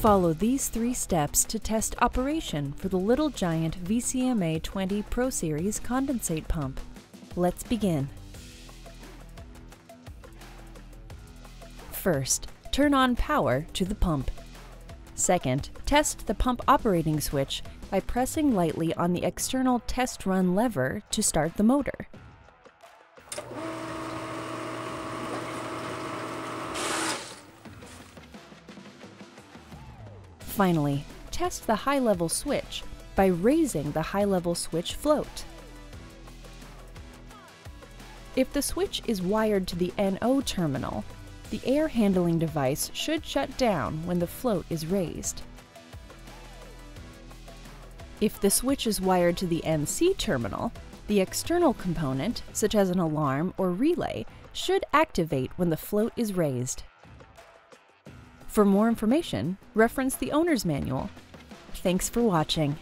Follow these three steps to test operation for the Little Giant VCMA 20 Pro Series condensate pump. Let's begin. First, turn on power to the pump. Second, test the pump operating switch by pressing lightly on the external test run lever to start the motor. Finally, test the high-level switch by raising the high-level switch float. If the switch is wired to the NO terminal, the air handling device should shut down when the float is raised. If the switch is wired to the NC terminal, the external component, such as an alarm or relay, should activate when the float is raised. For more information, reference the owner's manual. Thanks for watching.